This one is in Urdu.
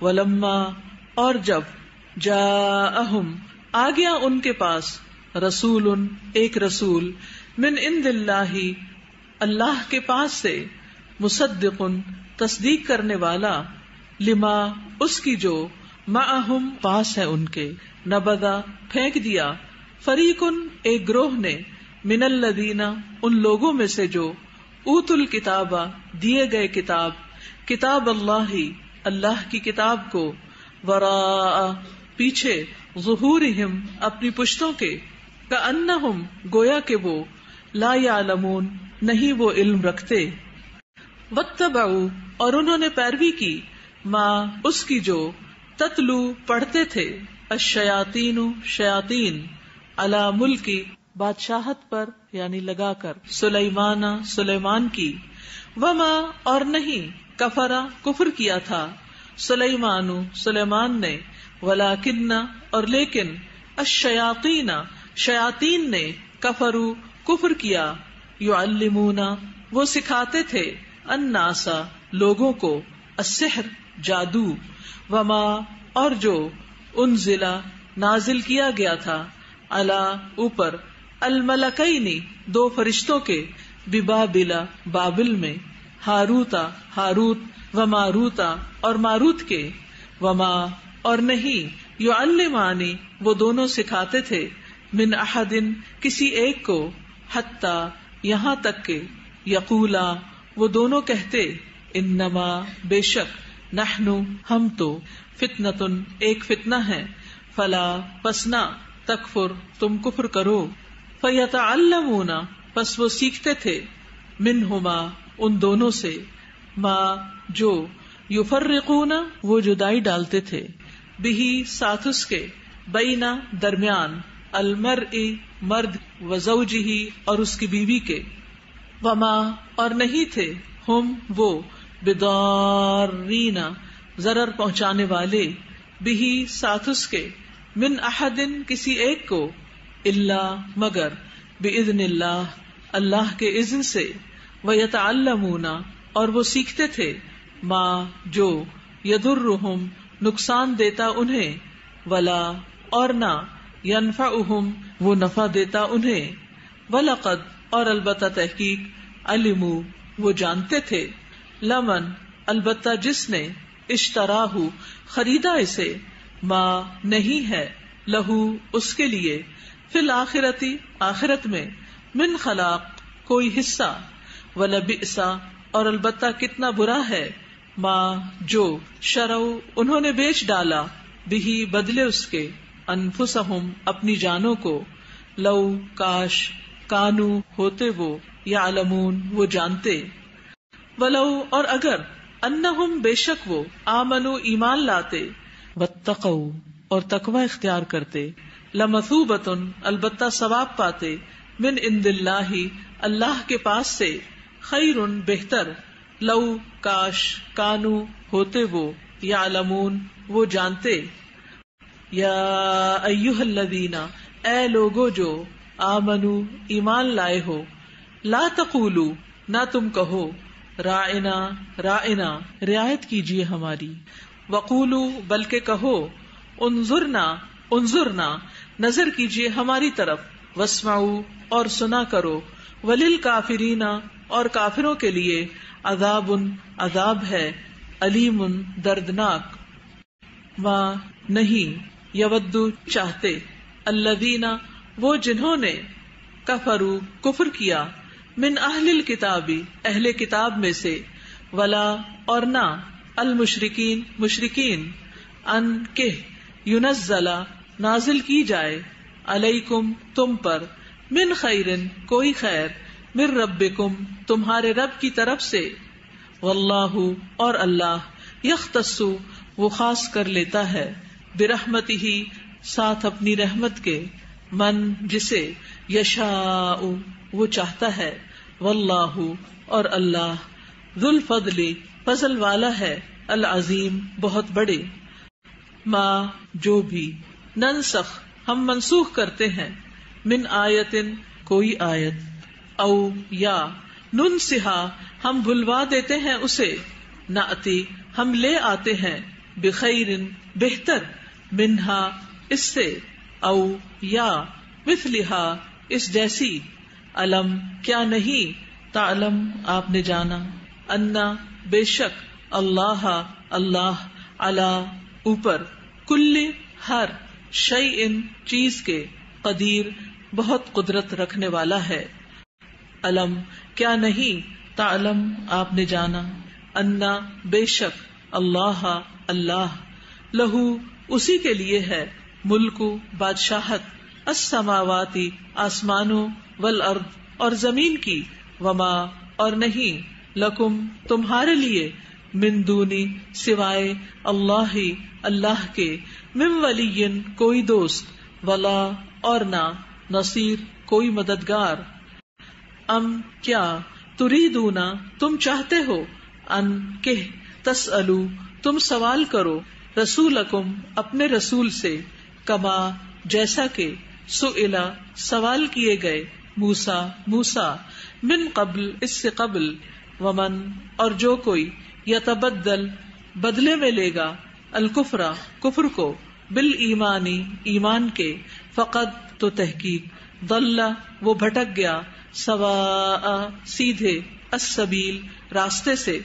ولما، اور جب جا اہم آ گیا ان کے پاس رسول ایک رسول، من ان دلہ اللہ کے پاس سے مصدق تصدیق کرنے والا، لما، اس کی جو معہم پاس ہے ان کے نبدا پھینک دیا، فریقن، ایک گروہ نے، من الدینہ ان لوگوں میں سے جو اوت الکتاب دیے گئے کتاب کتاب اللہ اللہ کی کتاب کو ورا پیچھے ظہور اپنی پشتوں کے کا ان گویا کہ وہ لا یا نہیں وہ علم رکھتے۔ وقت اور انہوں نے پیروی کی ماں اس کی جو تتلو پڑھتے تھے۔ اشیاتین شیاتین اللہ ملکی، بادشاہت پر یعنی لگا کر۔ سلیمان سلیمان کی۔ وما، اور نہیں کفرا کفر کیا تھا۔ سلیمان سلیمان نے ولا کنہ اور لیکن اشیاتین شیاتین نے کفرو، کفر کیا۔ یو المونا وہ سکھاتے تھے اناسا لوگوں کو السحر، جادو۔ وما، اور جو ان ضلع نازل کیا گیا تھا۔ اللہ اوپر الملکئی دو فرشتوں کے ببا بلا بابل میں۔ ہاروتا، ہاروت و ماروتا اور ماروت کے۔ وما، اور نہیں یو المانی وہ دونوں سکھاتے تھے۔ من احدن، کسی ایک کو۔ حتی، یہاں تک کہ۔ یقولا، وہ دونوں کہتے۔ انما، بے شک، نحنو، ہم تو۔ فتنتن، ایک فتنہ ہے۔ فلا پسنا تکفر، تم کفر کرو۔ فیتعلمون پس وہ سیکھتے تھے۔ منہما ان دونوں سے ماں جو یو فرقون وہ جدائی ڈالتے تھے، بہی ساتھ اس کے بینا درمیان المر مرد وزوجی اور اس کی بیوی کے۔ وما اور نہیں تھے، ہم وہ بدارینا ضرر پہنچانے والے، بہی ساتھ اس کے۔ من احدن کسی ایک کو اللہ مگر بے اللہ اللہ کے عزن سے۔ وہ یتعلمون اور وہ سیکھتے تھے ماں جو یدر نقصان دیتا انہیں، ولا، اور نہ ینفا وہ نفع دیتا انہیں۔ ولقد، اور البتہ تحقیق علم وہ جانتے تھے۔ لمن، البتہ جس نے اشترا خریدا اسے۔ ماں نہیں ہے، لہو اس کے لیے۔ فی الآخرتی آخرت میں، من خلاق، کوئی حصہ۔ ولبئسا اور البتہ کتنا برا ہے۔ ماں جو شرو انہوں نے بیچ ڈالا۔ بھی بدلے اس کے۔ انفسہم، اپنی جانوں کو۔ لو، کاش، کانو، ہوتے وہ یا علمون وہ جانتے۔ ولو، اور اگر، انہم، بے شک وہ، آمنو، ایمان لاتے۔ واتقو اور تقوی اختیار کرتے۔ لمثوبتن البتہ ثواب پاتے۔ من اند اللہ اللہ کے پاس سے۔ خیر بہتر، لو کاش کانو ہوتے وہ یا لمون وہ جانتے۔ یا الذین، اے لوگو جو آمنو، ایمان لائے ہو، لا تقولو، نہ تم کہو رائنا رائنا رعایت کیجیے ہماری۔ وقولو، بلکہ کہو، انظرنا انظرنا، نظر کیجیے ہماری طرف۔ وسماؤ اور سنا کرو۔ ولیل کافرینا اور کافروں کے لیے عذاب ان عذاب ہے علیم ان دردناک۔ ماں نہیں یودو چاہتے اللہ وہ جنہوں نے کفرو کفر کیا من اہل کتابی اہل کتاب میں سے۔ ولا اور نہ المشرقین مشرقین ان کے یونزلہ نازل کی جائے علیکم تم پر، من خیرن، کوئی خیر۔ مر رب کم تمہارے رب کی طرف سے۔ واللہ اور اللہ یختصو وہ خاص کر لیتا ہے۔ برحمتی ہی ساتھ اپنی رحمت کے۔ من جسے یشا وہ چاہتا ہے۔ واللہ اور اللہ ذوالفضل فضل والا ہے۔ العظیم، بہت بڑے۔ ماں جو بھی۔ ننسخ، ہم منسوخ کرتے ہیں۔ من آیتن، کوئی آیت۔ او یا نن سہا، ہم بلوا دیتے ہیں اسے۔ نہ اتی، ہم لے آتے ہیں۔ بخیر بہتر، منہا، اس سے۔ او یا، مثلہا، اس جیسی۔ علم کیا نہیں؟ تعلم آپ نے جانا۔ انا بے شک، اللہ اللہ اللہ اوپر۔ کل ہر شعی ان چیز کے قدیر، بہت قدرت رکھنے والا ہے۔ علم، کیا نہیں؟ تعلم، آپ نے جانا۔ انا، بے شک، اللہ اللہ۔ لہو، اسی کے لیے ہے۔ ملک بادشاہت۔ السماواتی آسمانوں، والارض اور زمین کی۔ وما، اور نہیں۔ لکم، تمہارے لیے۔ مندونی سوائے اللہ اللہ کے۔ مم ولی کوئی دوست۔ ولا، اور نہ نصیر، کوئی مددگار۔ ام کیا تری دونا تم چاہتے ہو؟ ان کہ تس تم سوال کرو رسول اکم اپنے رسول سے، کما، جیسا کہ سلا سوال کیے گئے موسا موسا من قبل، اس سے قبل، ومن، اور جو کوئی یا تبدل بدلے میں لے گا الکفرا کفر کو بال ایمانی ایمان کے، فقط تو تحقیق دلہ وہ بھٹک گیا سوا سیدھے راستے سے۔